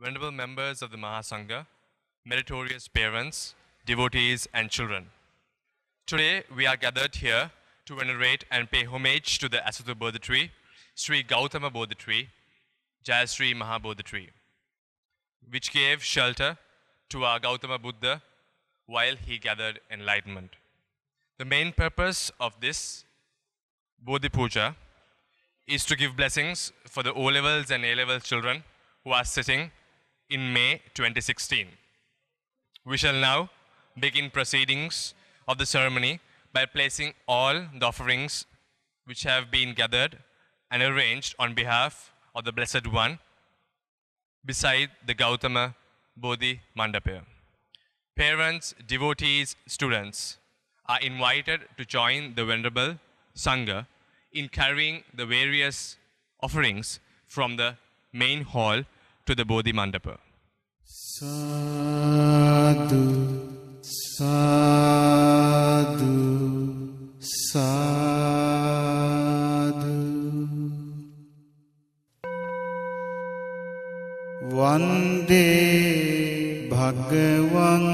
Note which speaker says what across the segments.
Speaker 1: venerable members of the Mahasangha, meritorious parents, devotees, and children. Today, we are gathered here to venerate and pay homage to the Asatha Bodhi tree, Sri Gautama Bodhi tree, Jayasri Mahabodhi tree, which gave shelter to our Gautama Buddha while he gathered enlightenment. The main purpose of this Bodhi Puja is to give blessings for the O levels and A level children who are sitting in May 2016. We shall now begin proceedings of the ceremony by placing all the offerings which have been gathered and arranged on behalf of the Blessed One beside the Gautama Bodhi Mandapa. Parents, devotees, students are invited to join the Venerable Sangha in carrying the various offerings from the main hall to the Bodhi Mandapa.
Speaker 2: Sadhu, sadhu, sadhu. One day, Bhagavan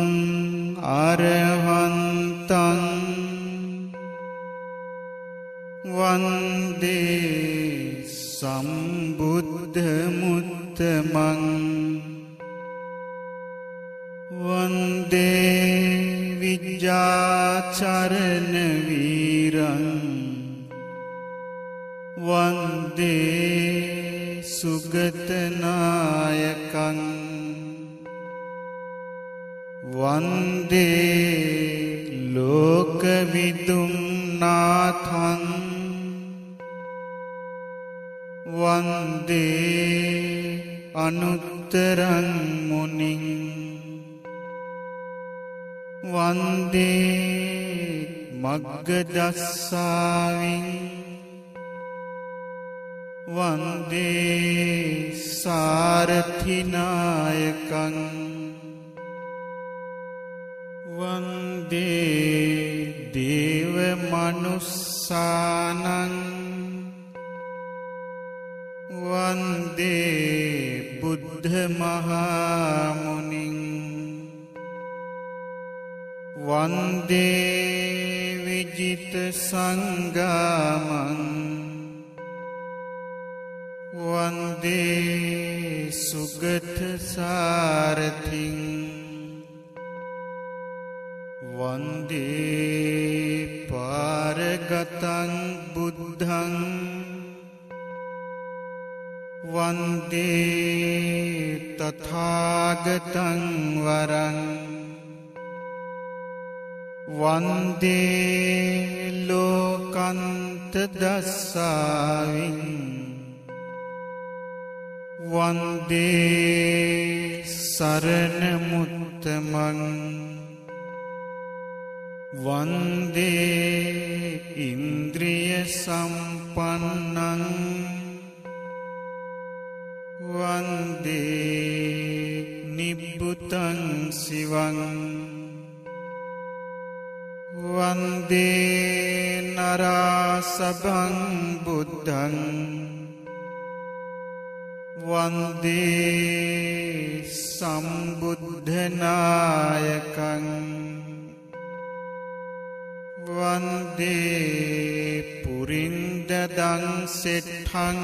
Speaker 2: Arhantan वन्दे सम्बुद्धमु සම්බුද්ධ මුත්තමං වන්දේ විජ්ජාචරණ වීරං වන්දේ සුගතනායකං වන්දේ ලෝකවිදුම් නාථං වන්දේ අනුත්තරං මුනිං වන්දේ මග්ගදස්සාවින් වන්දේ සාරථිනායකං වන්දේ දේවමනුස්සානං වන්දේ බුද්ධ මහාමුනින් වන්දේ විජිත සංගාමං වන්දේ සුගත සාරතින් වන්දේ පාරගතන් බුද්ධං වන්දේ තථාගතං වරං වන්දේ ලෝකන්ත දස්සාවින් වන්දේ සරණමුත්තමං වන්දේ ඉන්ද්‍රිය සම්පන්නං වන්දේ නිබ්බුතන් සිවන් වන්දේ නරාසබං බුද්ධන් වන්දේ සම්බුද්ධනායකං වන්දේ පුරින්දදන් සෙට්හන්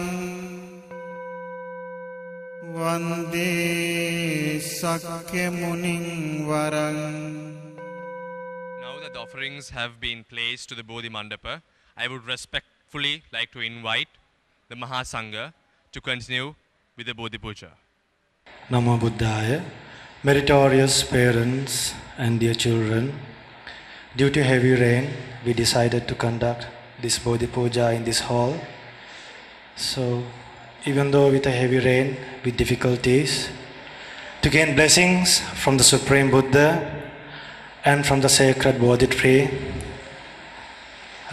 Speaker 1: Now that the offerings have been placed to the Bodhi Mandapa, I would respectfully like to invite the Mahasangha to continue with the Bodhi Puja.
Speaker 3: Namo Buddhaya, meritorious parents and dear children, due to heavy rain, we decided to conduct this Bodhi Puja in this hall. So even though with a heavy rain, with difficulties, to gain blessings from the Supreme Buddha and from the sacred Bodhi tree,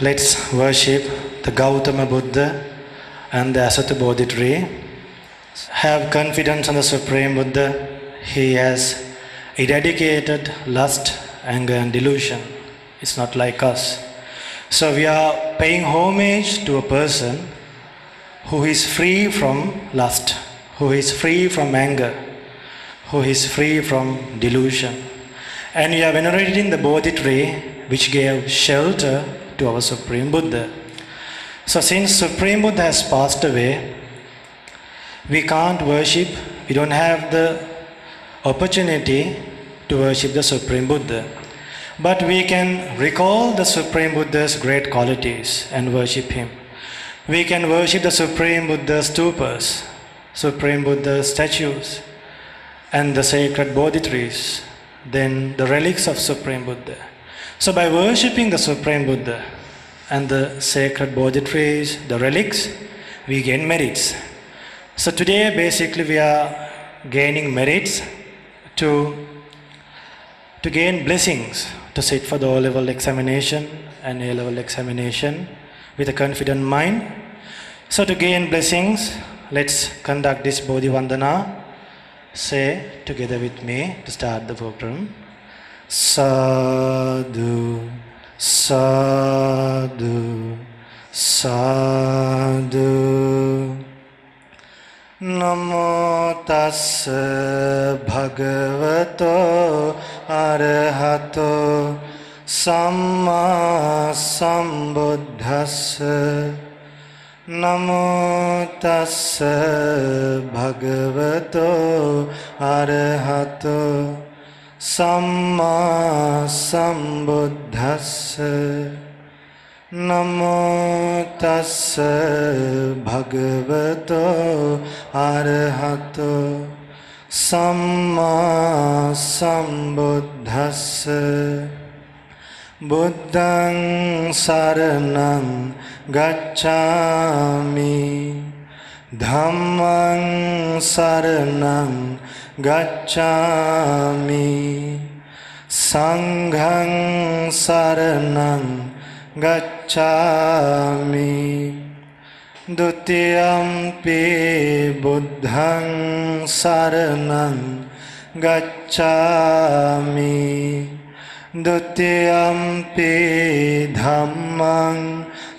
Speaker 3: let's worship the Gautama Buddha and the Asata Bodhi tree. Have confidence on the Supreme Buddha. He has eradicated lust, anger, and delusion. It's not like us. So we are paying homage to a person who is free from lust, who is free from anger, who is free from delusion. And we are venerating the Bodhi tree which gave shelter to our Supreme Buddha. So, since Supreme Buddha has passed away, we can't worship, we don't have the opportunity to worship the Supreme Buddha. But we can recall the Supreme Buddha's great qualities and worship him. We can worship the Supreme Buddha's stupas, Supreme Buddha's statues, and the sacred Bodhi trees, then the relics of Supreme Buddha. So, by worshipping the Supreme Buddha and the sacred Bodhi trees, the relics, we gain merits. So, today basically we are gaining merits to, to gain blessings to sit for the O level examination and A level examination with a confident mind. So to gain blessings, let's conduct this Bodhi Vandana. Say together with me to start the program. Sadhu, Sadhu, Sadhu. Namo tassa bhagavato arahato samma නමෝතස්ස භගවතෝ අරහතෝ සම්මා සම්බුද්ධස්ස නමෝතස්ස භගවතෝ අරහතෝ සම්මා සම්බුද්ධස්ස බුද්ධං සරණං गच्छामि। धम्मं शरणं गच्छामि। सङ्घं शरणं गच्छामि। द्वितीयं पि बुद्धं शरणं गच्छामि। द्वितीयं पि धम्मं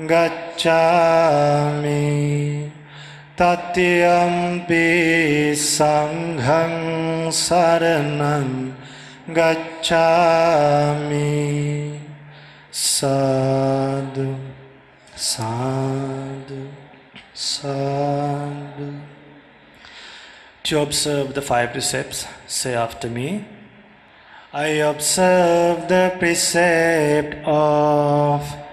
Speaker 3: गच्छामि तत्यम्पि सङ्घं शरणं गच्छामि साधु साधु साधु To observe the five precepts, say after me. I observe the precept of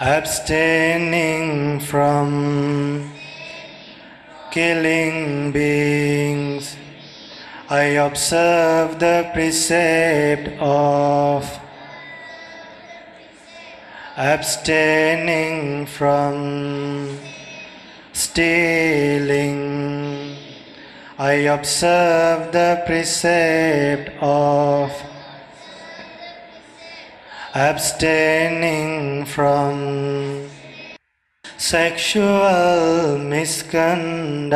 Speaker 3: abstaining from killing beings. I observe the precept of abstaining from stealing. I observe the precept of abstaining from sexual misconduct.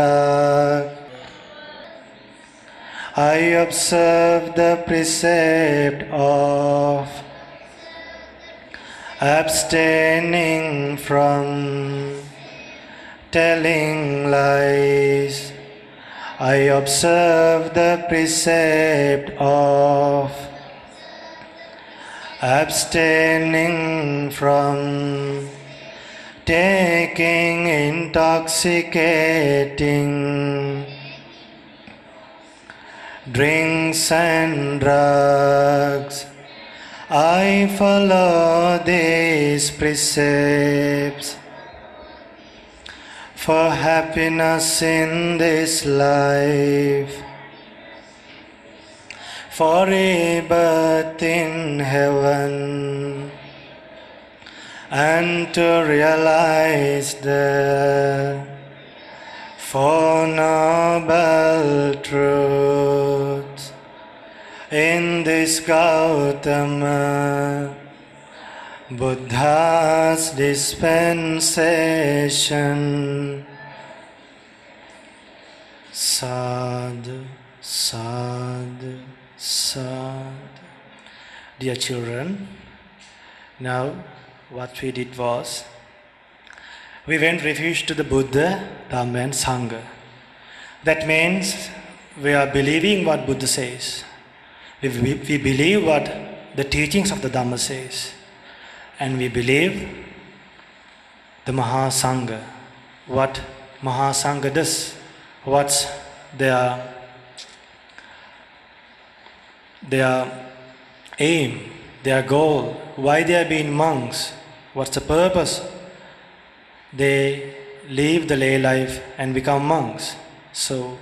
Speaker 3: I observe the precept of abstaining from telling lies. I observe the precept of abstaining from taking intoxicating drinks and drugs. I follow these precepts for happiness in this life, for rebirth in heaven, and to realize the Four noble truth in this Gautama Buddha's dispensation. Sadhu, sadhu, sadhu. Dear children, now what we did was we went refuge to the Buddha, Dhamma, and Sangha. That means we are believing what Buddha says. We, we, we believe what the teachings of the Dhamma says. And we believe the Mahasangha, what Mahasangha does, what's their, their aim, their goal, why they are being monks, what's the purpose. They leave the lay life and become monks. So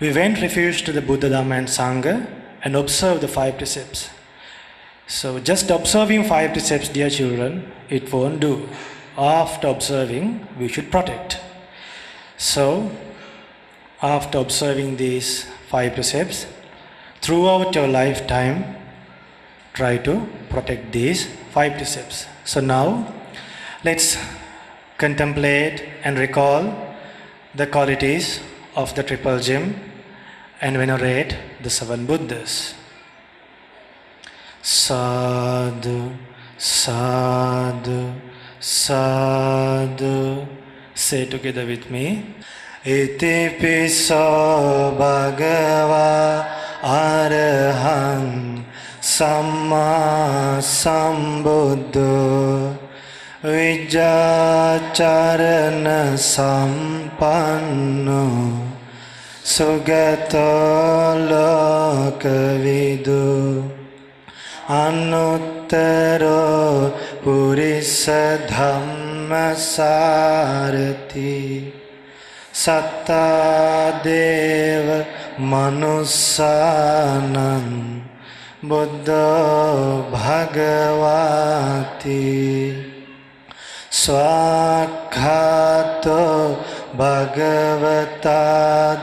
Speaker 3: we went refuge to the Buddha, Dhamma, and Sangha and observed the five precepts. So just observing five precepts, dear children, it won't do. After observing, we should protect. So, after observing these five precepts, throughout your lifetime, try to protect these five precepts. So now, let's contemplate and recall the qualities of the triple gem and venerate the seven Buddhas. Sadhu, sadhu, sadhu. Say together with me. ඉතිපිසෝ භගවා අරහං සම්මා සම්බුද්ධ විජාචරණ සම්පන්නෝ සුගතලෝකවිදු අනුත්තරෝ පුරිස ධම්මසාරතිී सत्ता देव मनुष्यन बुद्ध भगवती। स्वाखात भगवता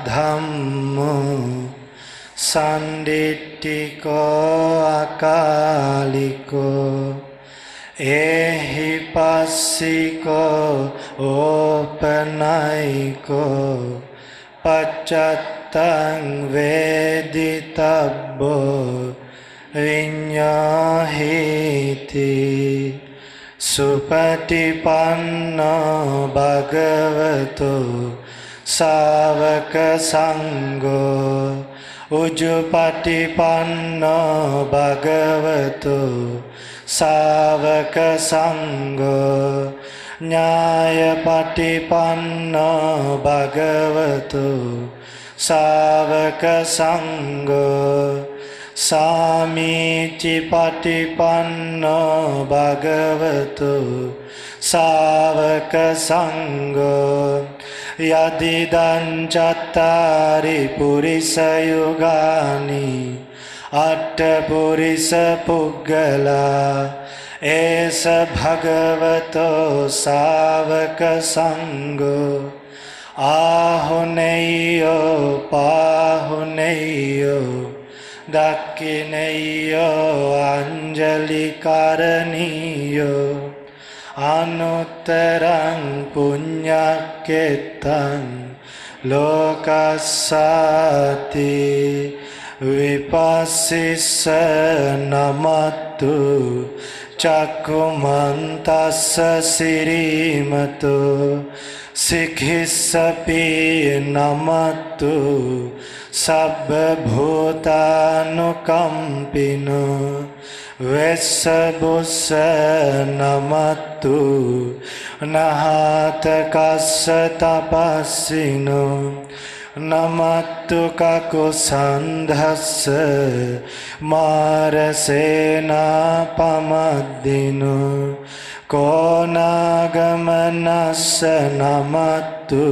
Speaker 3: धम्म संडिटिको अकालिको। එහි පස්සිකෝ ඕපනයිකෝ පච්චත්තං වේදිතබ්බෝ විඤ්ඤාහේති සුපටිපන්නෝ භගවතු සාවක සංඝෝ උජුපටිපන්නෝ භගවතු සාවක සංඝ ඥායපටිපන්න භගවතු සාවක සංඝ සාමීචි පටිපන්න භගවතු සාවක සංඝ යදිදං චත්තාරි පුරිස යුගානි අට්ටපුරිස පුග්ගලා ඒස භගවතෝ සාවක සංගෝ ආහුනෙයෝ පාහුනෙයෝ දක්කිනෙයෝ අංජලිකරණීයෝ අනුත්තරං පුඤ්ඤක්කෙත්තං ලෝකස්සාති විපස්සිස්ස නමත්තු චක්කුමන්තස්ස සිරීමතු සික්හිස්සපි නමත්තු සබ්බ භූතානුකම්පිනු වෙස්ස බුස්ස නමත්තු නහතකස්ස තපස්සිනු නමත්තු කකු සන්ධස්ස මාරසේනා පමද්දිනු කෝනාගමනස්ස නමත්තු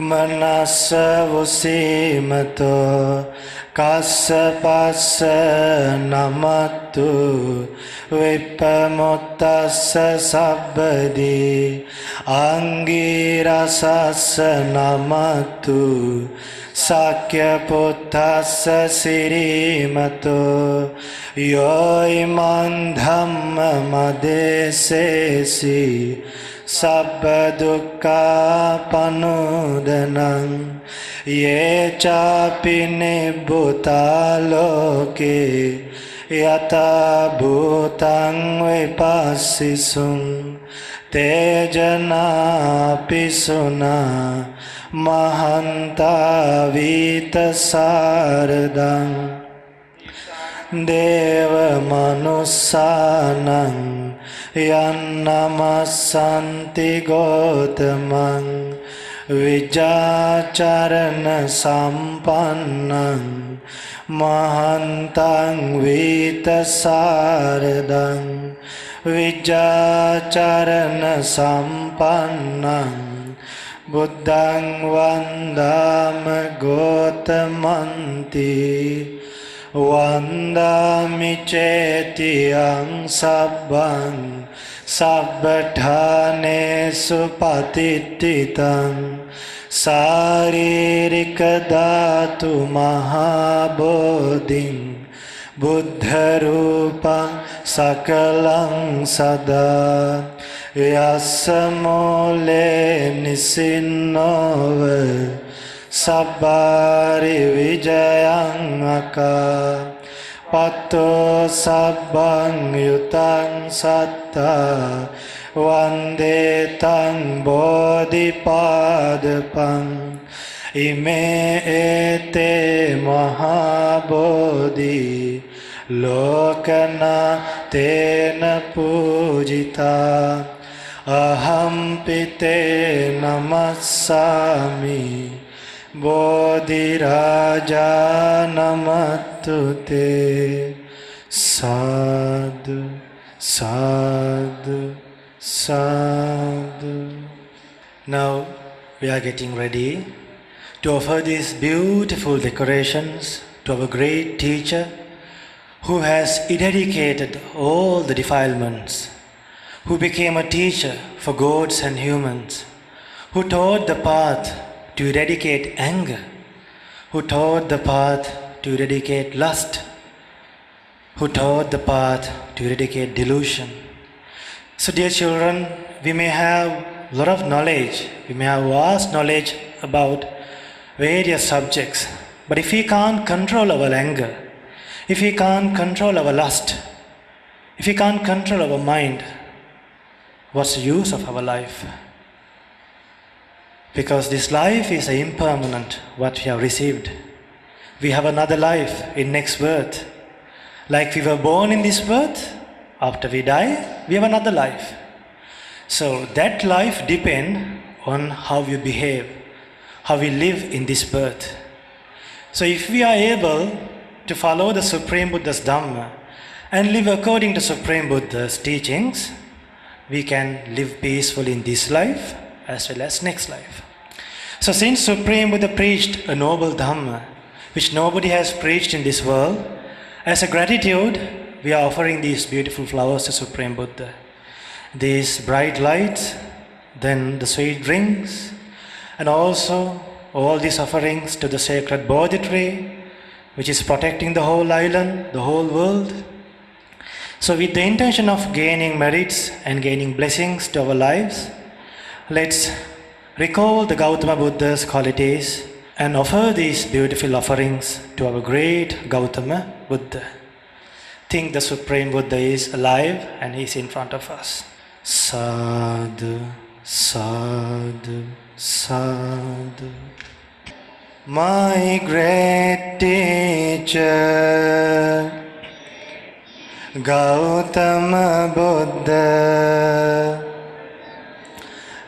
Speaker 3: मनस्स उसीमतु काश नमतु विपमोत्स शब्दि अङ्गीरस नमतु शाक्यपुथस्य श्रीमतो यो मन्धं मदेशे සබ්බ දුක්ඛා පනෝදනං යේචාපි නිබ්බුතා ලෝකේ යතා භූතං විපස්සිසුං තේජනා පිසුනා මහන්තා වීත සාරදං දේව මනුස්සානං යන්නමස්සන්ති ගෝතමං විජාචරණ සම්පන්නං මහන්තං වීතසාරදං විජාචරණ සම්පන්නං බුද්ධං වන්දාම ගෝතමන්ති වන්දාමි චේතියං සබ්බං සබ්බඨානේසු පතිට්ඨිතං සාරීරික ධාතු මහා බෝධින් බුද්ධ රූපං සකලං සදා යස්ස මූලේ නිසින්නෝව සබ්බාරි විජයං අකා පත්තෝ සබ්බං යුතං සත්තා වන්දේ තං බෝධිපාදපං ඉමේ ඒතේ මහාබෝධි ලෝකනා තේන පූජිතා අහම්පිතේ නමස්සාමි बोधिराजानमतु ते साधु साधु साधु Now we are getting ready to offer these beautiful decorations to our great teacher who has eradicated all the defilements, who became a teacher for gods and humans, who taught the path to eradicate anger, who taught the path to eradicate lust, who taught the path to eradicate delusion. So, dear children, we may have a lot of knowledge, we may have vast knowledge about various subjects, but if we can't control our anger, if we can't control our lust, if we can't control our mind, what's the use of our life? Because this life is impermanent, what we have received. We have another life in next birth. Like we were born in this birth, after we die, we have another life. So that life depend on how we behave, how we live in this birth. So if we are able to follow the Supreme Buddha's Dhamma and live according to Supreme Buddha's teachings, we can live peacefully in this life as well as next life. So since Supreme Buddha preached a noble Dhamma, which nobody has preached in this world, as a gratitude, we are offering these beautiful flowers to Supreme Buddha. These bright lights, then the sweet drinks, and also all these offerings to the sacred Bodhi tree, which is protecting the whole island, the whole world. So, with the intention of gaining merits and gaining blessings to our lives, let's recall the Gautama Buddha's qualities and offer these beautiful offerings to our great Gautama Buddha. Think the Supreme Buddha is alive and he is in front of us. Sadhu, sadhu, sadhu. My great teacher, Gautama Buddha,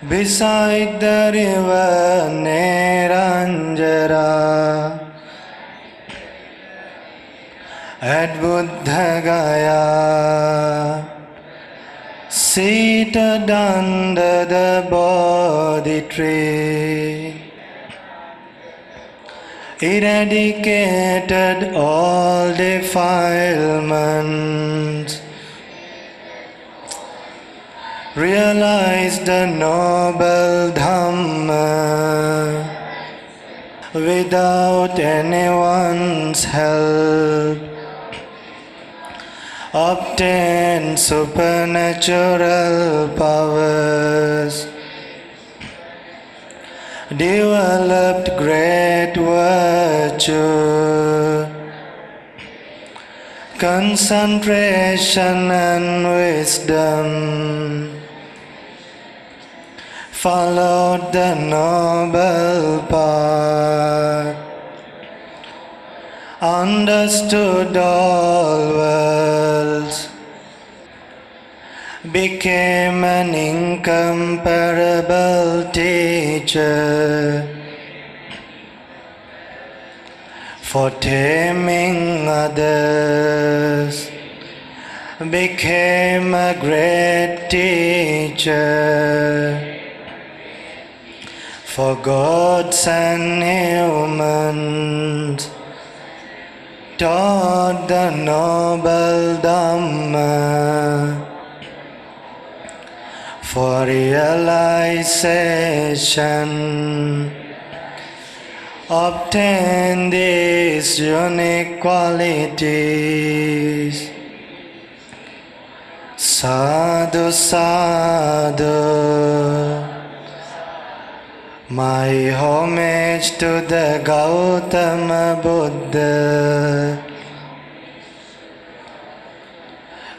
Speaker 3: beside the river Neranjara, at Buddha Gaya, seated under the Bodhi tree. eradicated all defilements, realized the noble Dhamma without anyone's help, obtained supernatural powers. Developed great virtue, concentration and wisdom, followed the noble path, understood all worlds. Became an incomparable teacher. For taming others, became a great teacher for gods and humans. Taught the noble Dhamma for realization. Obtain these unique qualities. Sadhu, sadhu. My homage to the Gautama Buddha.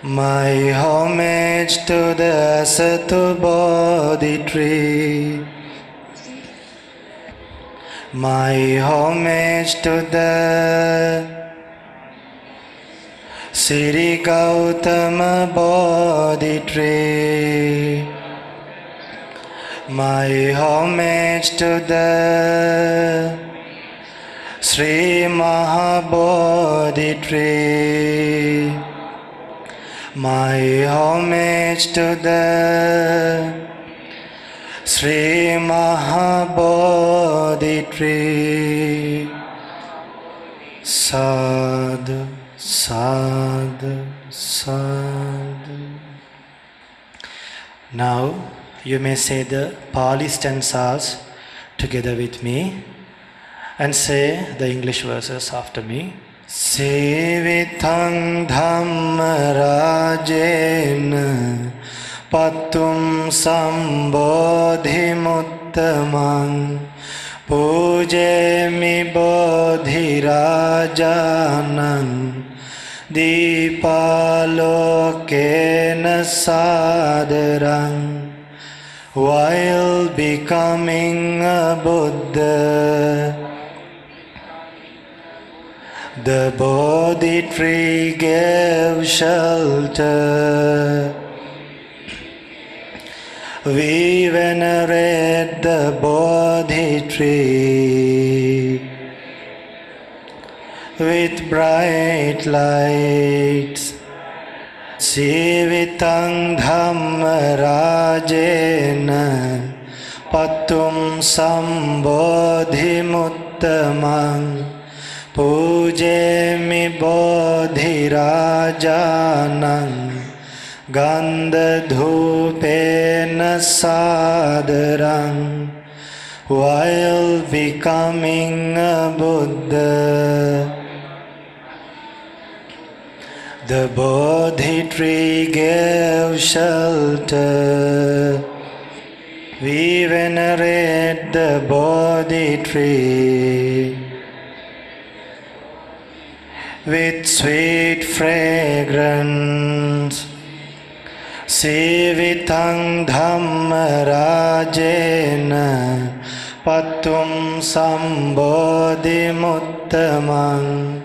Speaker 3: My homage to the Satu Bodhi tree. My homage to the Sri Gautama Bodhi tree. My homage to the Sri Mahabodhi tree. My homage to the Sri Mahabodhi tree. Sadhu, sadhu, sadhu. Now you may say the Pali stanzas together with me and say the English verses after me. Sevithang Dhammarajena Pattum Sambodhimuttaman Pujemi Bodhirajanan Dipalokena Sadarang while becoming a Buddha. The Bodhi tree gave shelter. We venerate the Bodhi tree with bright lights. සේවිතං ධම්ම රාජේන පතුම් සම්බෝධි මුත්තමං පූජේමි බෝධි රාජානං ගන්ධ ධූපේන සාදරං while becoming a Buddha The Bodhi tree gave shelter. We venerate the Bodhi tree with sweet fragrance. Sivitang Dhammarajena Pattum Sambodhimuttamang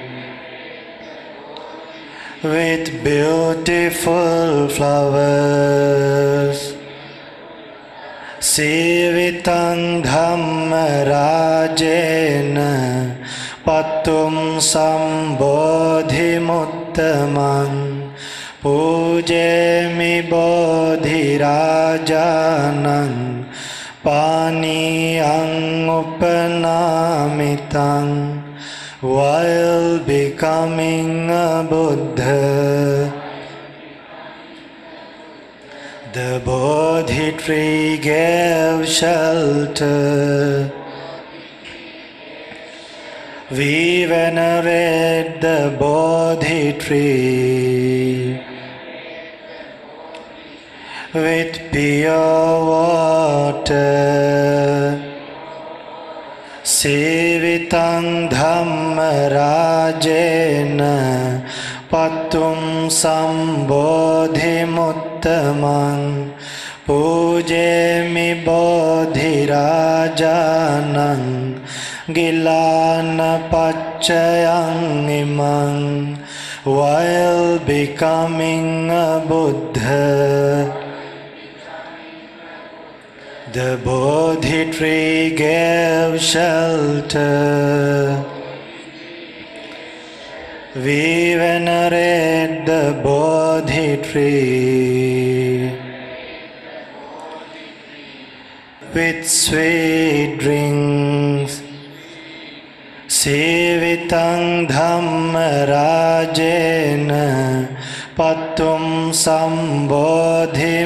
Speaker 3: with beautiful flowers. Sivitang Dhammarajena Patum Sambodhi Muttamang Pujemi Bodhi Rajanan Paniyang Upanamitam while becoming a Buddha. The Bodhi tree gave shelter. We venerate the Bodhi tree with pure water. सेवितं धम्मराजेन पतुं सम्बोधिमुत्तमं। पूजेमि बोधिराजानं गिलानपच्चयं इमं वैल् बोधिराजनं गिलानपचयिमङ्गकमिङ्गबुद्ध the Bodhi tree gave shelter. We venerate the Bodhi tree with sweet drinks. Sivitang Dhammarajena Patum Sambodhi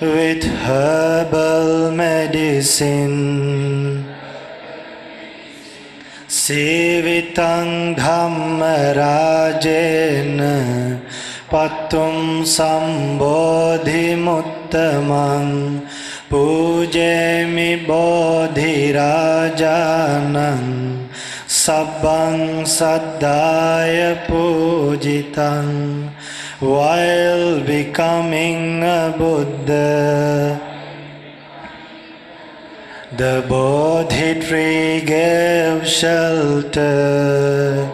Speaker 3: with herbal medicine. Patum Sambodhi Muttamang Pujemi Bodhi Rajanang Sabbang Saddaya Pujitam while becoming a Buddha. The Bodhi tree gave shelter.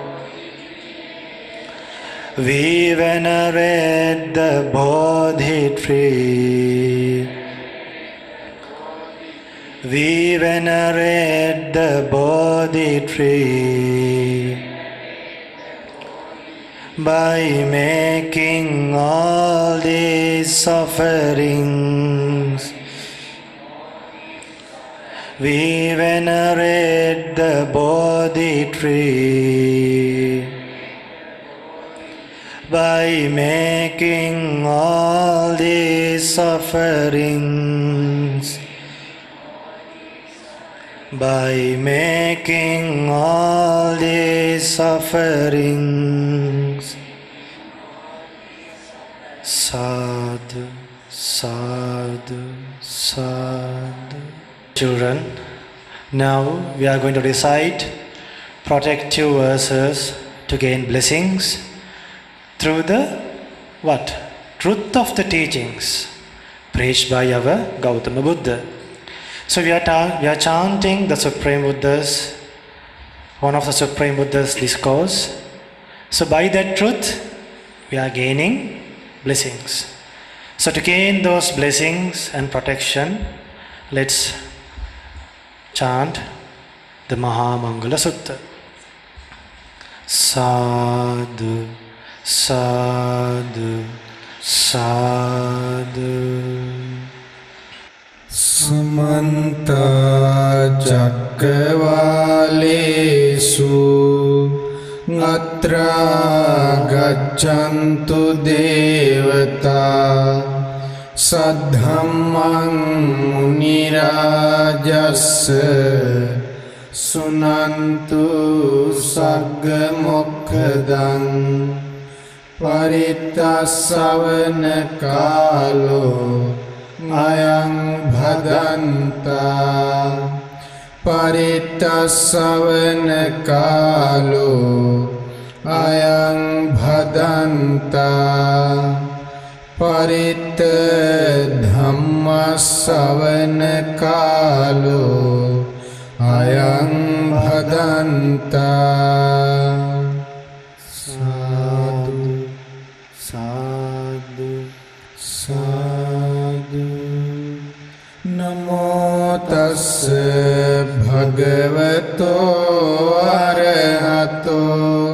Speaker 3: We venerate the Bodhi tree. We venerate the Bodhi tree by making all these offerings. We venerate the Bodhi tree by making all these offerings. By making all these offerings. Sadhu, sadhu, sadhu. Children, now we are going to recite protective verses to gain blessings through the what? Truth of the teachings preached by our Gautama Buddha. So we are, ta- we are chanting the Supreme Buddha's, one of the Supreme Buddha's discourse. So by that truth, we are gaining blessings. So to gain those blessings and protection, let's chant the Mahamangala Sutta. Sadhu, sadhu, sadhu.
Speaker 2: समन्तचक्रवालेषु अत्र गच्छन्तु देवता।
Speaker 4: सद्धम्मं मुनिराजस्। सुनन्तु सर्गमुखदं परितसवन कालो अयं भदन्ता। परितसवन कालो අයං භදන්තා පරිත්ත ධම්මස්සවන කාලෝ අයං භදන්තා සාදු සාදු සාදු. නමෝතස්ස භගවතෝ අරහතෝ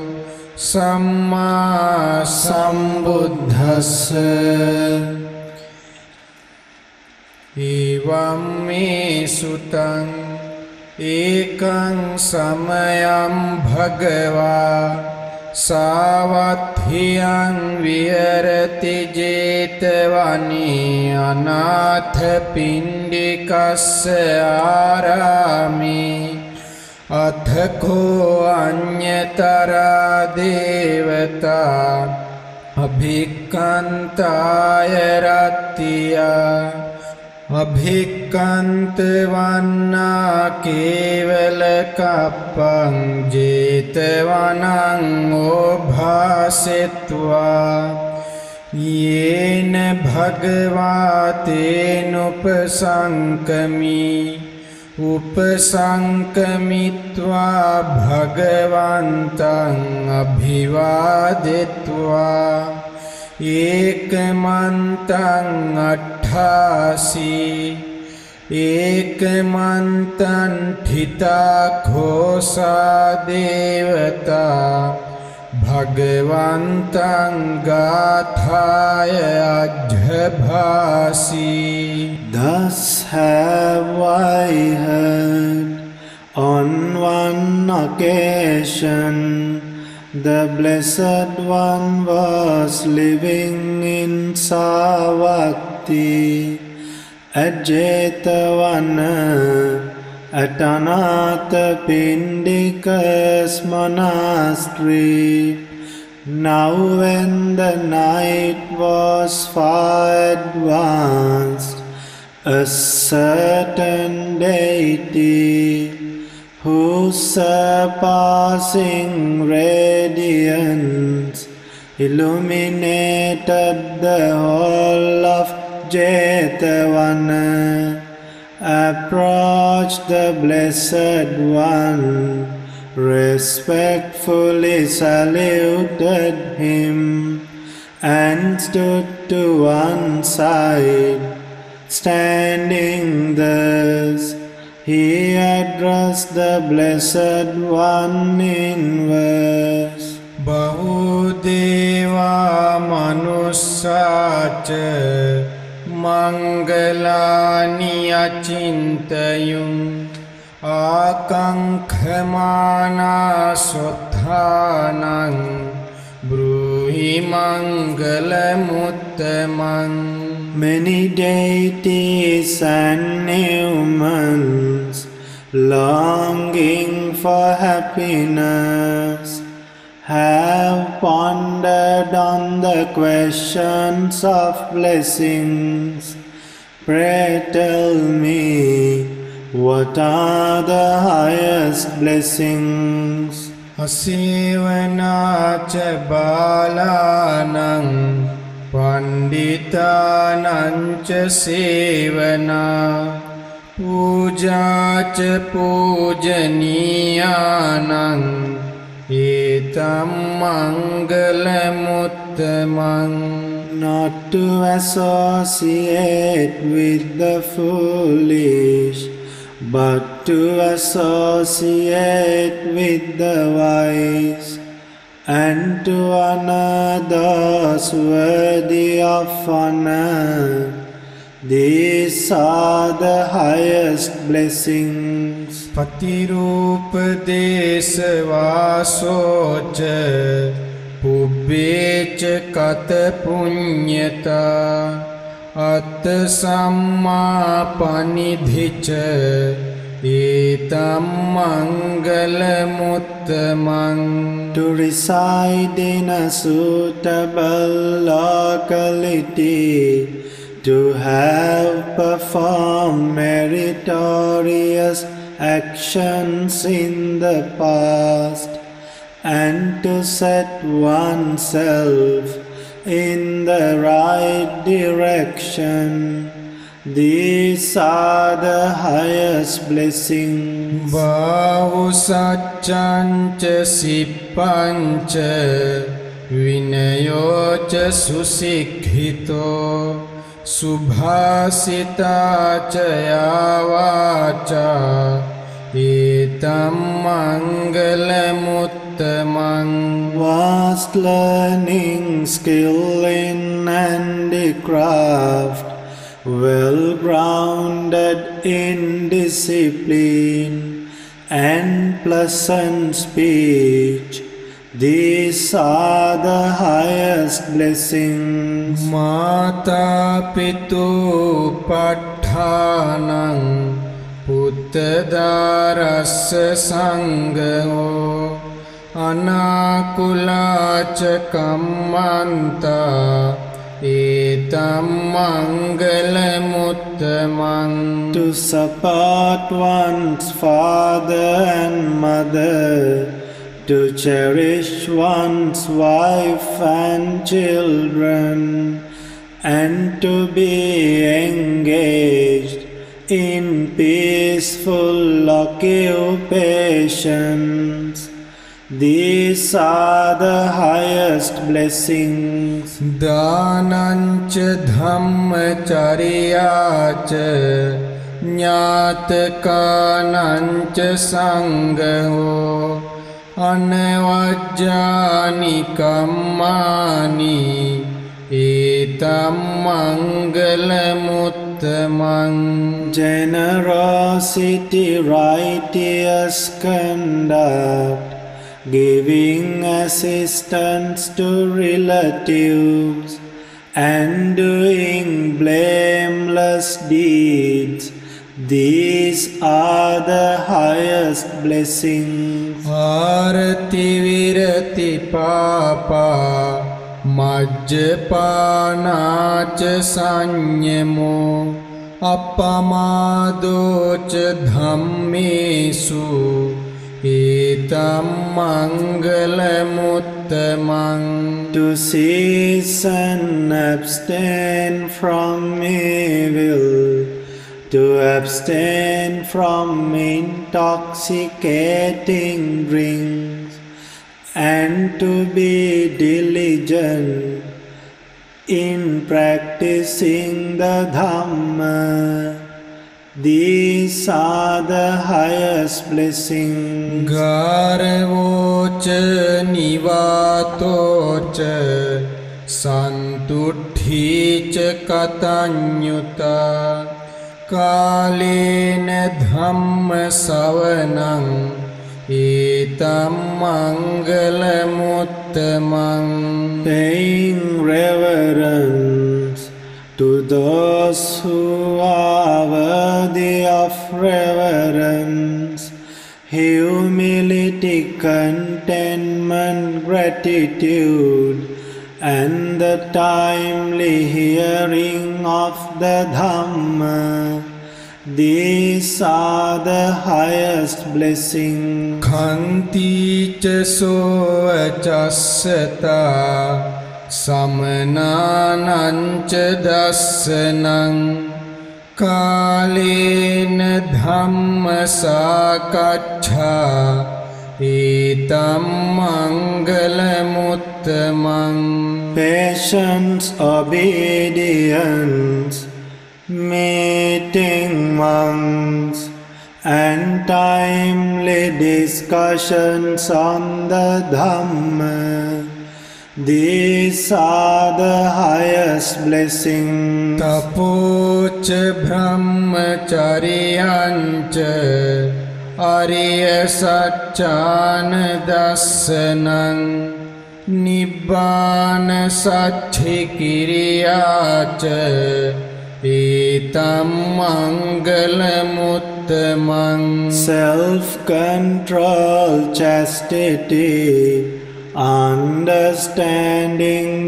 Speaker 4: සම්මා සම්බුද්ධස්ස ඒවම් මේ සුතං ඒකං සමයම් භගවා. සාවත්හියං විහරති ජේතවනී අනාථ පින්ඩිකස්ස ආරාමී. අථකෝ අඤ්‍යතරා දේවතා අභික්කන්තාය රත්තියා අභික්කන්ත වන්නා කේවල කප්පං ජේතවනං ඕභාසෙත්වා යේන භගවාතේනුපසංකමී උපසංකමිත්වා භගවන්තං අභිවාදෙත්වා ඒකමන්තං අට්ඨාසී ඒකමන්තන් ඨිතා ഘോഷා දේවතා භගවන්තං ගාථාය අජ්ජභාසී
Speaker 3: Thus have I heard on one occasion the Blessed One was living in Savakti at Now, when the night was far advanced, a certain deity whose surpassing radiance illuminated the whole of Jetavana approach the Blessed One, respectfully saluted him, and stood to one side. Standing thus, he addressed the Blessed One in verse.
Speaker 4: बहुदेवा मनुष्यत् मङ्गलानि अचिन्तयुम् आङ्खमाना सु ब्रूहि
Speaker 3: मङ्गलमुद मिडेति and humans long for happiness have pondered on pondered on the questions of blessings pray tell me highest blessings सेवना च बालानां
Speaker 4: पण्डितानां च सेवना पूजा च पूजनीयानां පූජනීයානං ඒතම් මංගලමුත්තමං
Speaker 3: not to associate with the foolish but to associate with the wise and to honor those worthy of honor. These are the highest blessings.
Speaker 4: පතිරූප දේශවාසෝච පුබ්බේච කත පුඤ්ඤතා අත්ත සම්මා පනිධිච ඒතම් මංගල මුත්තමං
Speaker 3: To reside in a suitable locality, to have performed meritorious actions in the past and to set oneself in the right direction. These are the highest blessings.
Speaker 4: Bahu बु सचिपञ्च विनयो च सुशिक्षितो सुभाषिता च याच एतं मङ्गलमुत्तमं।
Speaker 3: Vast learning skill in handicraft craft well ground in discipline and pleasant speech this is the highest blessing
Speaker 4: माता पितुः पठाणम् පුත්තදාරස්ස සංගහෝ අනාකුලාච කම්මන්තා ඒතම් මංගලමුත්තමං
Speaker 3: To support one's father and mother, to cherish one's wife and children, and to be engaged in peaceful occupations. These are the highest blessings.
Speaker 4: दानञ्च धर्मचर्या च ज्ञातकानञ्च
Speaker 3: ज्ञातकनञ्च सङ्गीकनि मङ्गलमुत्तमङ्ग् giving assistance to relatives and doing blameless deeds. These are the highest blessings.
Speaker 4: Arati virati papa මජ්ජපානාච සංයමෝ අපමාදෝච ධම්මේසු ඒතම් මංගලමුත්තමං
Speaker 3: To cease and abstain from evil, to abstain from intoxicating drinks, and to be diligent and to be diligent इन्प्राक्टिसिङ्गम् this is the highest
Speaker 4: blessing गर्वोच निवातो च सन्तुठि च कथयुत
Speaker 3: कालेन धर्म ये मङ्गलमुत्तमङ्ग् reverence to दुवदि of reverence humility contentment gratitude and the time hearing of the Dhamma These are the highest blessing.
Speaker 4: Khanticha soachassata samananancha dassanam කාලේන ධම්මසාකච්ඡා ඒතම් මංගලමුත්තමං
Speaker 3: Patience, obedience, meeting monks meetings M ले discussion सन्दधम् this is the highest
Speaker 4: blessing तपोच ब्रह्मचर्य आर्य दशन निबि क्रिया च एतं मङ्गलमुत्तमं।
Speaker 3: Self control chastity understanding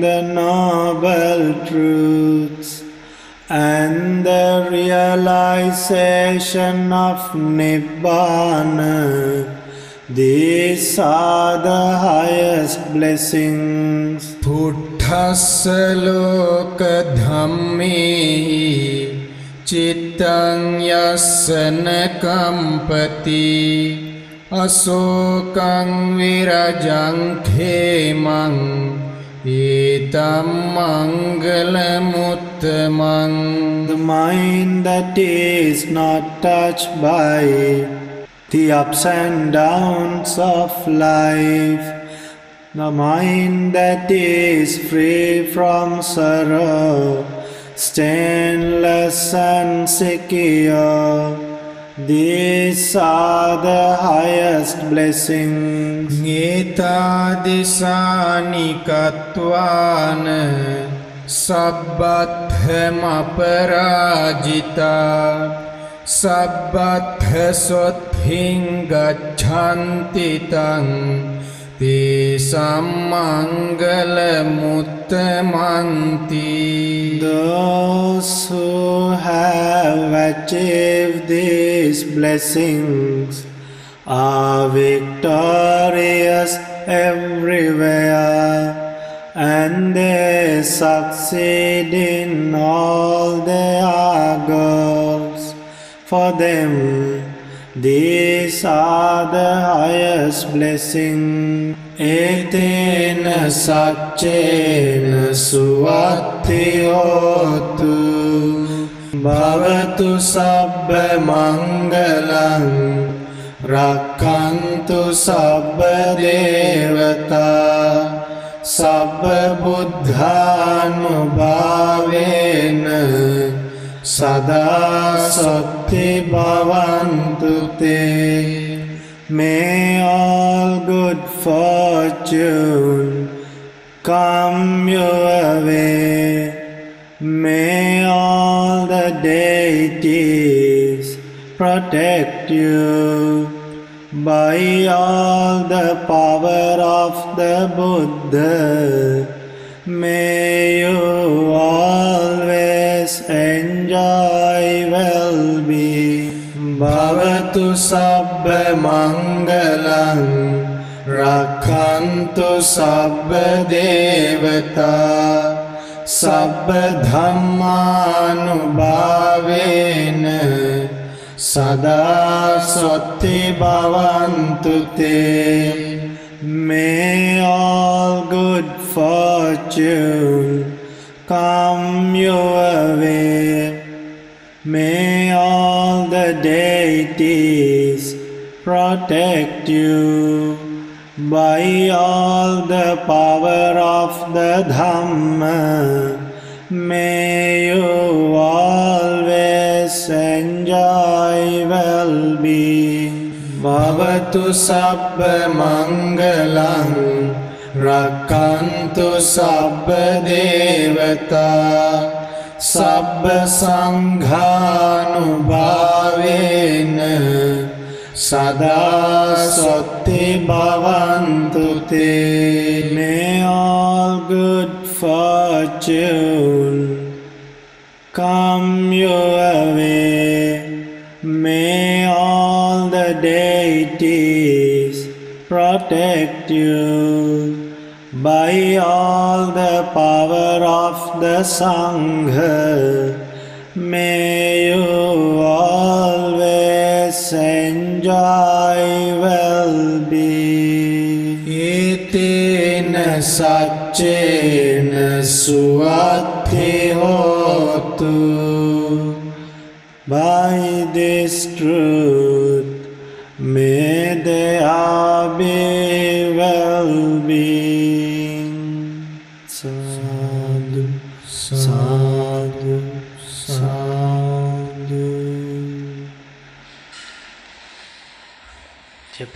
Speaker 3: the noble truths एषन् of Nibbana this is the highest blessing
Speaker 4: फुठस् लधम् चित्तं यस्य न कम्पति अशोकं विरजं खेमं एतं मङ्गलमुत्तमं। हे
Speaker 3: मङ्गलमुत्तमङ्ग् mind is not touch by the ups and downs of life the mind is free from sorrow stainless and स्टेन्लसंस्कीय this is highest blessing गीतादिशानि कत्वान्
Speaker 4: सब्बमपराजित सब्ब सुं गच्छन्ति तम् तेषां मङ्गलमुत्तमन्ति
Speaker 3: those who have this blessings are victorious everywhere And they succeed in all their goals for them. these are the highest blessings. ඒතේන සච්චේන සුවත්තියෝතු භවතු සබ්බ මංගලං රක්කන්තු සබ්බ දේවතා සබ්බ सदा सखि भवन्तु ते। May all good fi may all the deities protect by all the power of the Buddha may you සබ්බ මංගලං රක්ඛන්තු සබ්බ දේවතා සබ්බ ධම්මානුභාවේන සදා සොත්ති භවන්තු තේ May all good fortune. Come your deities protect you by all the power of the Dhamma. May you always enjoy well-being. Bhavatu sabba mangalam Rakantu सब्सङ्घानुभावेन सदा स्वी भवन्तु ते may all good come you well the deities protect by all the power of the Sangha, may you always enjoy well-being. संघ मेयु आल् hotu. By this truth,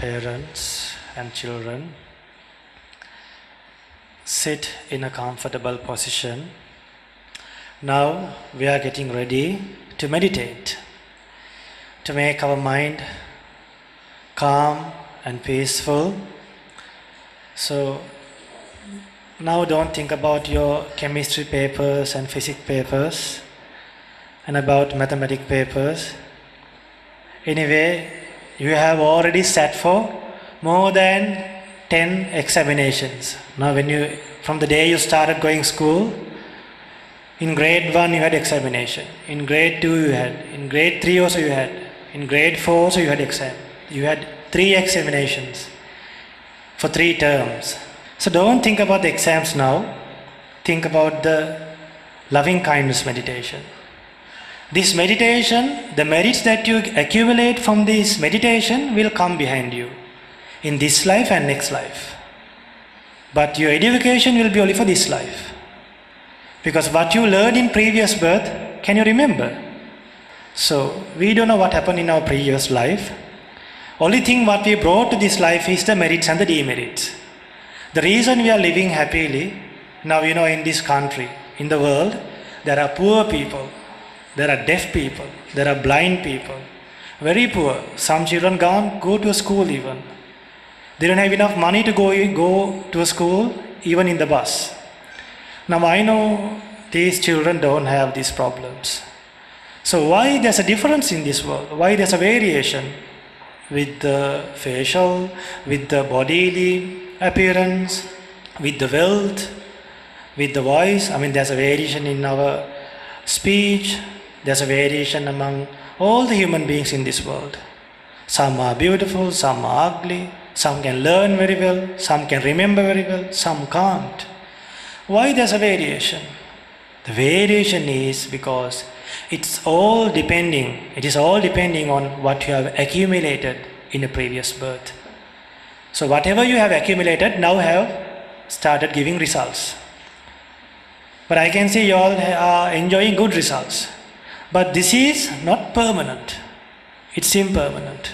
Speaker 3: parents and children, sit in a comfortable position. Now we are getting ready to meditate, to make our mind calm and peaceful. So now don't think about your chemistry papers and physics papers and about mathematic papers. Anyway, you have already sat for more than 10 examinations. Now when you from the day you started going school, in grade 1 you had examination. In grade 2 you had. In grade 3 also you had. In grade 4 also you had exam. You had 3 examinations for 3 terms. So don't think about the exams now. Think about the loving kindness meditation. This meditation, the merits that you accumulate from this meditation will come behind you in this life and next life. But your education will be only for this life. Because what you learned in previous birth, can you remember? So we don't know what happened in our previous life. Only thing what we brought to this life is the merits and the demerits. The reason we are living happily, now you know in this country, in the world, there are poor people, there are deaf people, there are blind people, very poor. Some children can't go to a school even. They don't have enough money to go, go to a school, even in the bus. Now I know these children don't have these problems. So why there's a difference in this world? Why there's a variation with the facial, with the bodily appearance, with the wealth, with the voice? I mean there's a variation in our speech, there's a variation among all the human beings in this world. Some are beautiful, some are ugly, some can learn very well, some can remember very well, some can't. Why there's a variation? The variation is because it's all depending, it is all depending on what you have accumulated in a previous birth. So whatever you have accumulated now have started giving results. But I can see you all are enjoying good results. But this is not permanent. It's impermanent.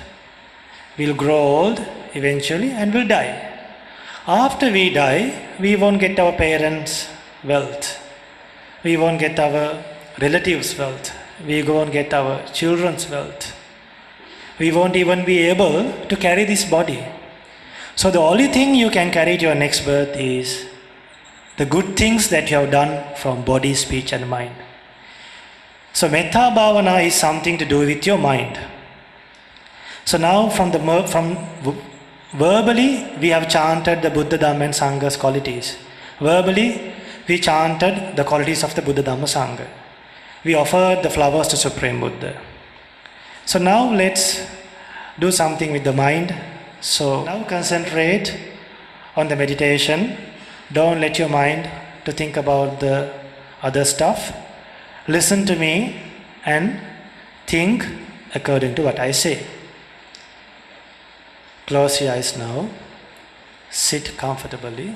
Speaker 3: We'll grow old eventually and we'll die. After we die, we won't get our parents' wealth. We won't get our relatives' wealth. We won't get our children's wealth. We won't even be able to carry this body. So the only thing you can carry to your next birth is the good things that you have done from body, speech, and mind. So metta bhavana is something to do with your mind. So now from the from verbally we have chanted the Buddha Dhamma and Sangha's qualities. Verbally we chanted the qualities of the Buddha Dhamma Sangha. We offered the flowers to Supreme Buddha. So now let's do something with the mind. So now concentrate on the meditation. Don't let your mind to think about the other stuff. Listen to me and think according to what I say. Close your eyes now. Sit comfortably.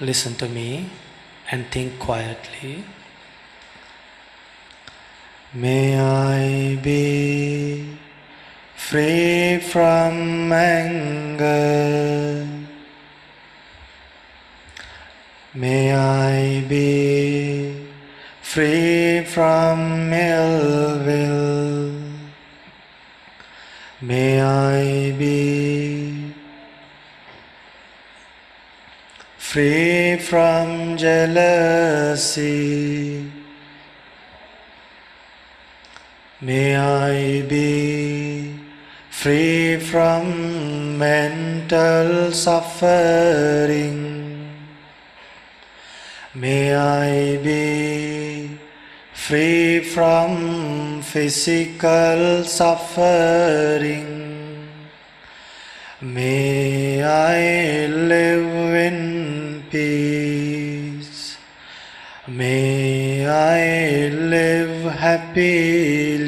Speaker 3: Listen to me and think quietly. May I be free from anger. May I be free from ill will. May I be free from jealousy. May I be free from mental suffering. May I be free from physical suffering. May I live in peace. May I live happily.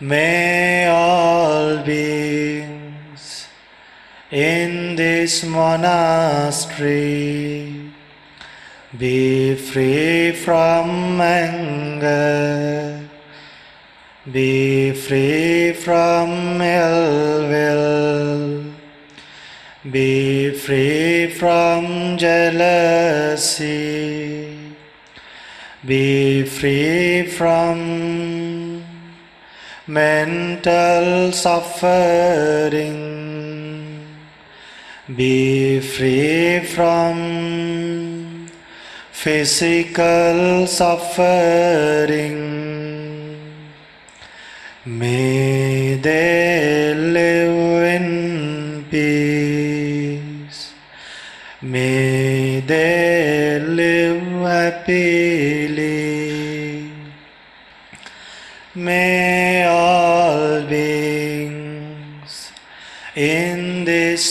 Speaker 3: May all this monastery. Be free from anger, be free from ill will, be free from jealousy, be free from mental suffering, be free from physical suffering. May they live in peace. May they live happily.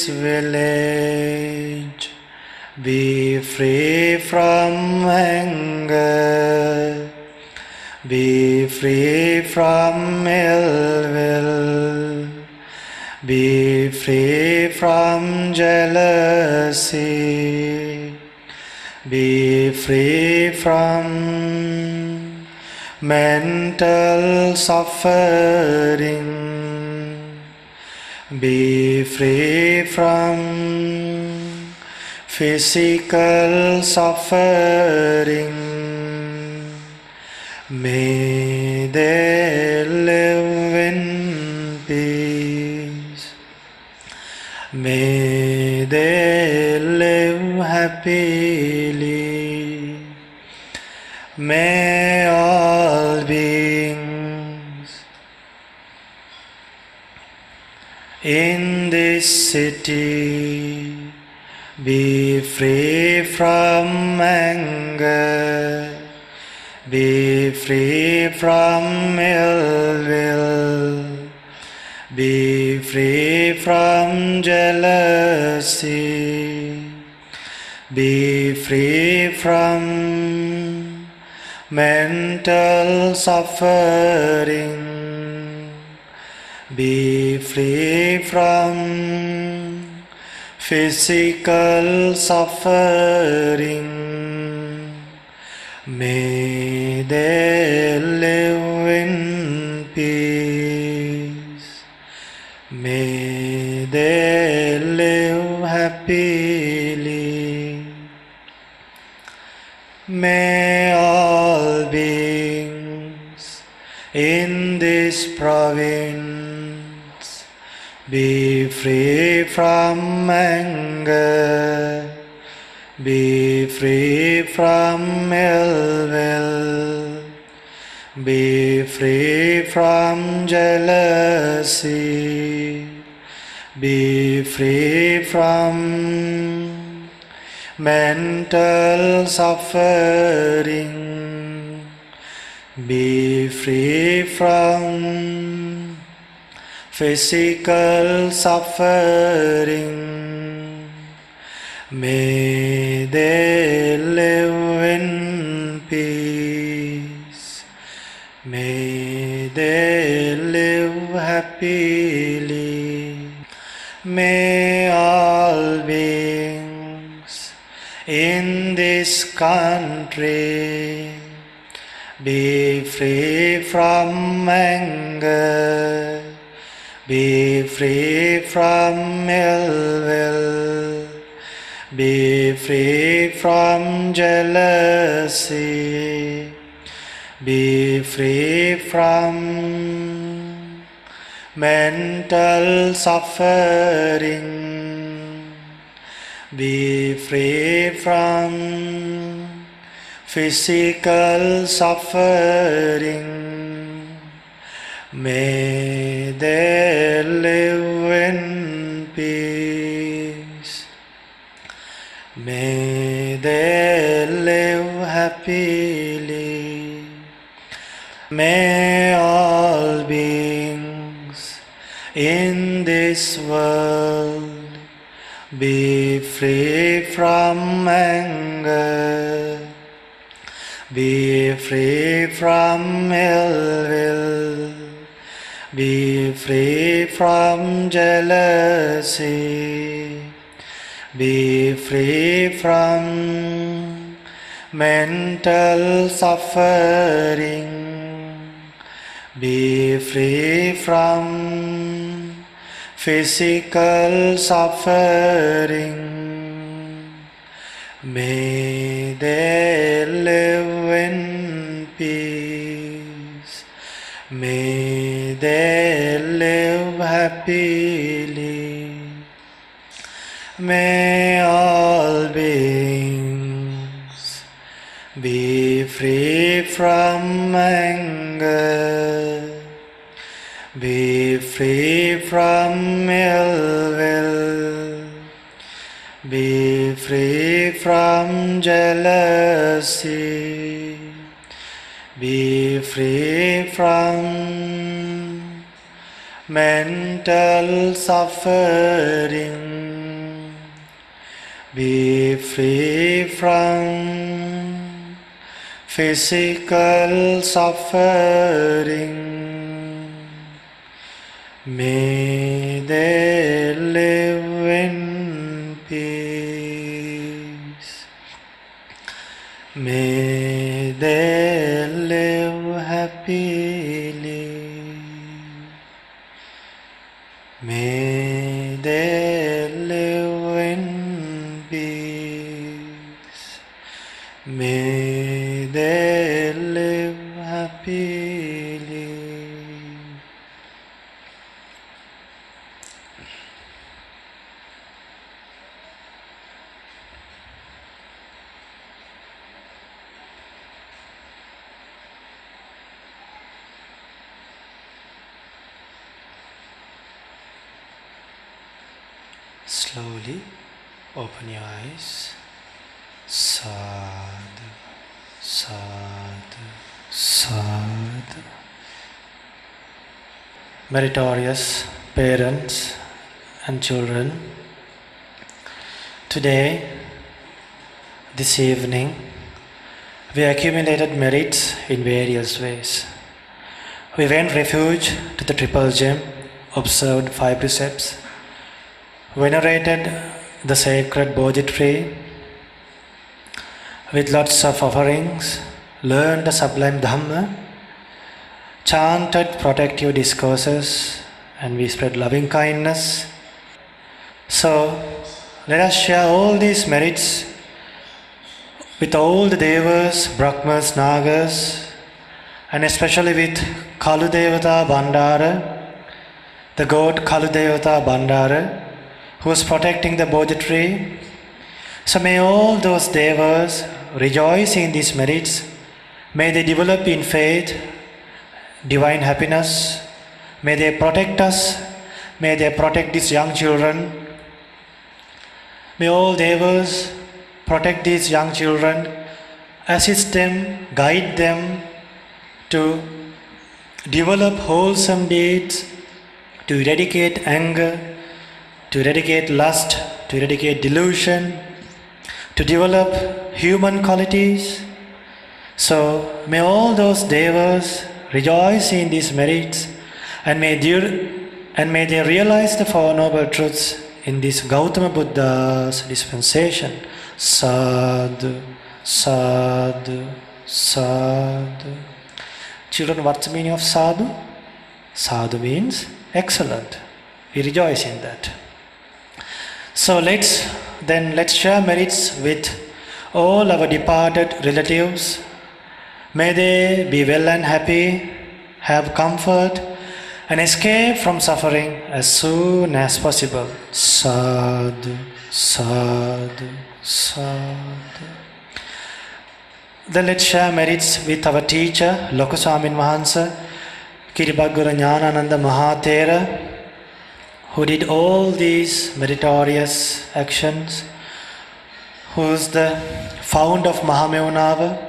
Speaker 3: Village be free from anger, be free from ill will, be free from jealousy, be free from mental suffering, be free from physical suffering. May they live in peace. May they live happily. City be free from anger, be free from ill will, be free from jealousy, be free from mental suffering, be free from physical suffering. May they live in peace. May they live happily. May all beings in this province be free from anger, be free from ill will, be free from jealousy, be free from mental suffering, be free from physical suffering. May they live in peace. May they live happily. May all beings in this country be free from anger, be free from ill will, be free from jealousy, be free from mental suffering, be free from physical suffering. May they live in peace. May they live happily. May all beings in this world be free from anger, Be free from ill will. Be free from jealousy. Be free from mental suffering. Be free from physical suffering. May they live in they live happily. May all beings be free from anger. Be free from ill will. Be free from jealousy. Be free from mental suffering. Be free from physical suffering. May they sadhu. Meritorious parents and children, today, this evening, we accumulated merits in various ways. We went refuge to the triple gem, observed five precepts, venerated the sacred Bodhi tree with lots of offerings, learned the sublime Dhamma, chanted protective discourses, and we spread loving kindness. So, let us share all these merits with all the Devas, Brahmas, Nagas, and especially with Kaludevata Bandara, the god Kaludevata Bandara, who is protecting the Bodhi tree. So may all those devas rejoice in these merits. May they develop in faith, divine happiness. May they protect us. May they protect these young children. May all devas protect these young children, assist them, guide them to develop wholesome deeds, to eradicate anger, to eradicate lust, to eradicate delusion, to develop human qualities. So may all those devas rejoice in these merits and may, they, and may they realize the Four Noble Truths in this Gautama Buddha's dispensation. Sadhu, sadhu, sadhu. Children, what's the meaning of sadhu? Sadhu means excellent. We rejoice in that. So let's then let's share merits with all our departed relatives. May they be well and happy, have comfort, and escape from suffering as soon as possible. Sadhu, sadhu, sadhu. Then let's share merits with our teacher, Lokaswamin Mahansa, Kiribathgoda Gnanananda Mahathera, who did all these meritorious actions, who is the founder of Mahamevnawa,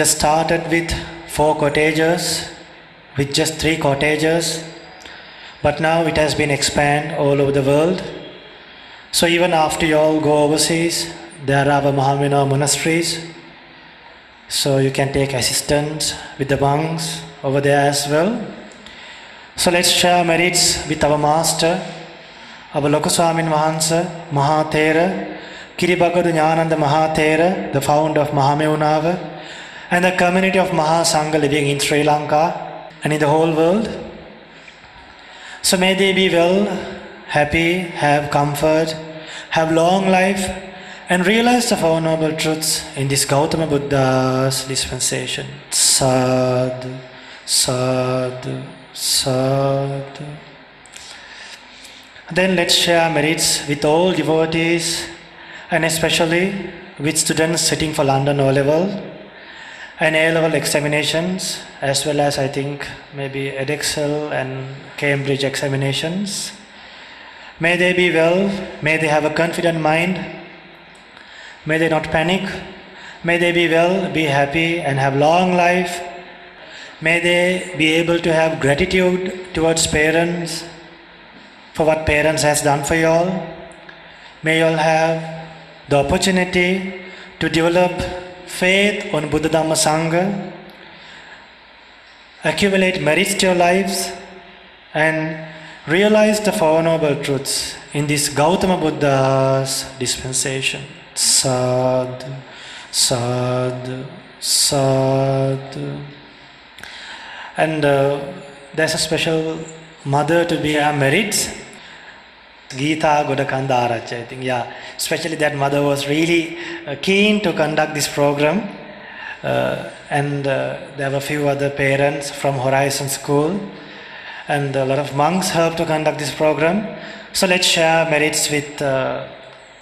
Speaker 3: just started with four cottages, with just three cottages, but now it has been expanded all over the world. So even after you all go overseas, there are our Mahamevnawa monasteries. So you can take assistance with the monks over there as well. So let's share merits with our master, our Lokaswamin Mahansa, Mahathera, Kiribathgoda Gnanananda Mahathera, the founder of Mahamevnawa, and the community of Mahasangha living in Sri Lanka and in the whole world. So may they be well, happy, have comfort, have long life, and realize the Four Noble Truths in this Gautama Buddha's dispensation. Sadhu, sadhu, sadhu. Then let's share merits with all devotees and especially with students sitting for London O level and A level examinations, as well as I think maybe Edexcel and Cambridge examinations. May they be well, may they have a confident mind, may they not panic, may they be well, be happy, and have long life. May they be able to have gratitude towards parents for what parents has done for you all. May you all have the opportunity to develop faith on Buddha Dhamma Sangha, accumulate merits to your lives, and realize the Four Noble Truths in this Gautama Buddha's dispensation. Sad, sad, sad. And uh, there's a special mother to be a merit. Geeta Godakandarach, I think, yeah. Especially that mother was really keen to conduct this program. Uh, and uh, there were a few other parents from Horizon School. And a lot of monks helped to conduct this program. So let's share merits with uh,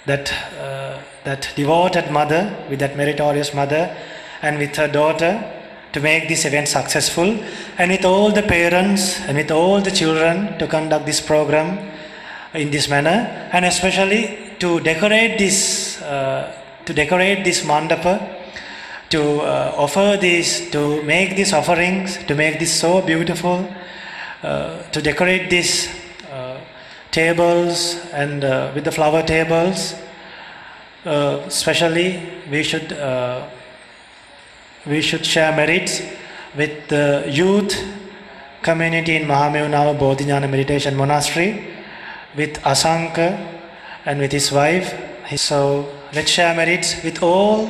Speaker 3: that, uh, that devoted mother, with that meritorious mother, and with her daughter to make this event successful, and with all the parents and with all the children to conduct this program in this manner, and especially to decorate this, uh, to decorate this mandapa, to uh, offer this, to make these offerings, to make this so beautiful, uh, to decorate these uh, tables and uh, with the flower tables. Uh, especially, we should uh, we should share merits with the youth community in Mahamevnawa Bodhinyana Meditation Monastery with Asanka and with his wife. So let's share merits with all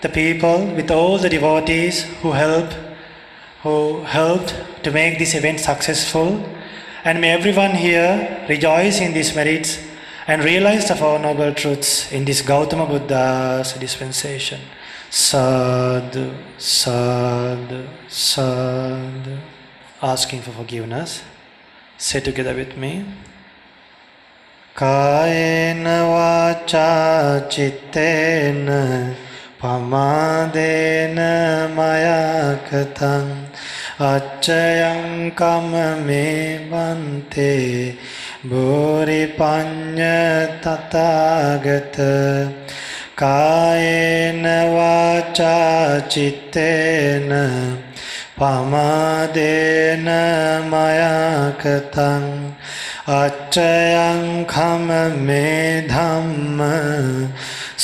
Speaker 3: the people, with all the devotees who help, who helped to make this event successful. And may everyone here rejoice in these merits and realize the Four Noble Truths in this Gautama Buddha's dispensation. Sadhu, sadhu, sadhu. Asking for forgiveness. Say together with me. කායේන වාචා චිත්තේන පමාදේන මයකතං අච්චයං කම මේ බන්තේ බෝරි පඤ්ඤ තථාගත කායේන වාචා චිත්තේන පමාදේන මයකතං අච්චයං කම මේ ධම්ම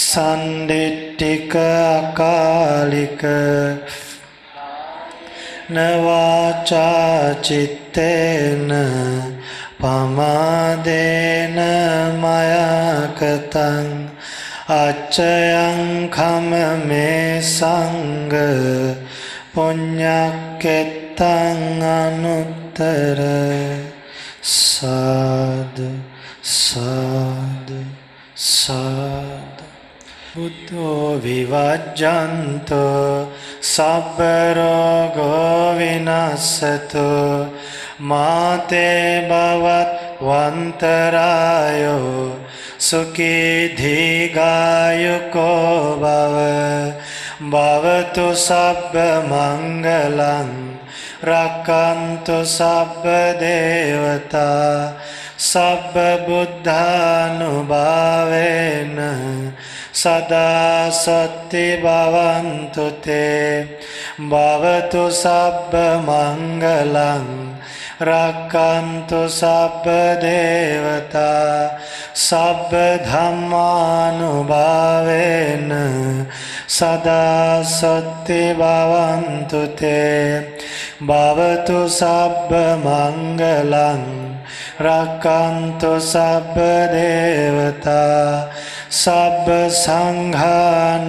Speaker 3: සන්දිට්ඨික අකාලික නවාචා චිත්තේන පමාදේන මයකතං අච්චයං කම මේ සංඝ පුඤ්ඤක්කෙත්තං අනුත්තර සාදු සාදු සාදු. බුද්ධෝ විවජ්ජන්තෝ සබ්බ රෝගෝ විනස්සතෝ. මාතේ බවත් වන්තරායෝ සුඛී දීගායුකෝ භව. භවතු සබ්බ මංගලං රක්칸තු සබ්බ දේවතා සබ්බ බුද්ධානුභාවේන සදා සොත්ති භවන්තු තේ. භවතු සබ්බ මංගලං රක්කන්තු සබ්බ දේවතා සබ්බ ධම්මානුභාවේන සදා සොත්ති භවන්තු තේ භවතු සබ්බ මංගලං රක්කන්තු සබ්බ දේවතා සබ්බ සංඝානුභාවේන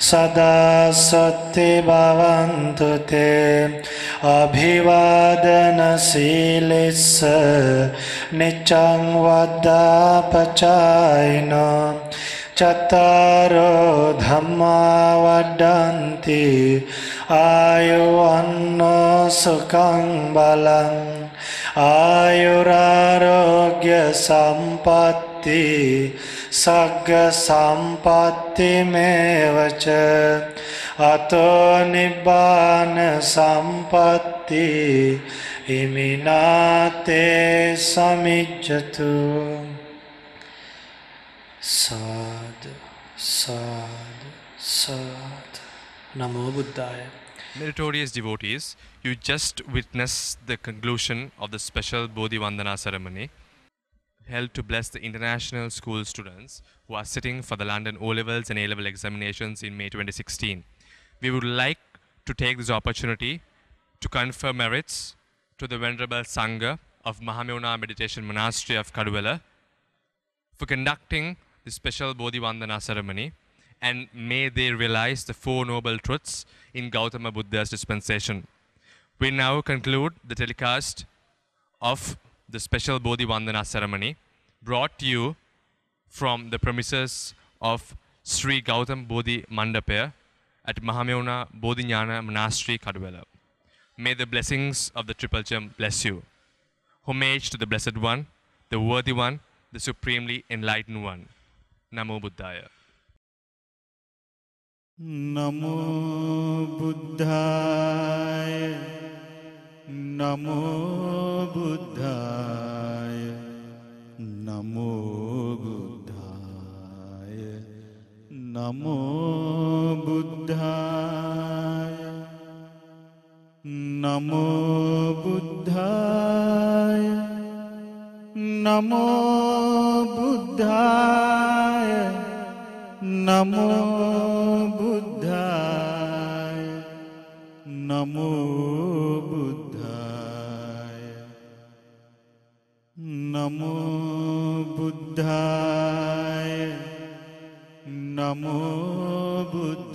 Speaker 3: සදා සොත්ති භවන්තු තේ අභිවාදන සීලෙස්ස නිච්ඡං වද්දා පචායනෝ චතරෝ ධම්මා වඩන්ති ආයුවන්නෝ සුඛං බලං ආයුරාෝග්‍ය සම්පත් विद्धि सग्गसम्पत्तिमेव च अतो निबान संपत्ति इमिनाते समिज्जतु साधु साधु साधु नमो बुद्धाय
Speaker 1: Meritorious devotees, you just witnessed the conclusion of the special Bodhi Vandana ceremony. Held to bless the international school students who are sitting for the London O levels and A level examinations in May 2016. We would like to take this opportunity to confer merits to the Venerable Sangha of Mahamevnawa Meditation Monastery of Kaduwela for conducting the special Bodhi Vandana ceremony and may they realize the Four Noble Truths in Gautama Buddha's dispensation. We now conclude the telecast of the special Bodhi Vandana ceremony brought to you from the premises of Sri Gautam Bodhi Mandapaya at Mahamevnawa Bodhinyana Monastery, Kaduwela. May the blessings of the Triple Gem bless you. Homage to the Blessed One, the Worthy One, the Supremely Enlightened One. Namo Buddhaya.
Speaker 2: Namo Buddhaya. නමෝබුද්ධාය නමෝබුද්ධාය නමෝබුද්ධාය නමෝබුද්ධාය නමෝබුද්ධාය නමෝබුද්ධාය නමෝ नमो बुद्धाय नमो बुद्ध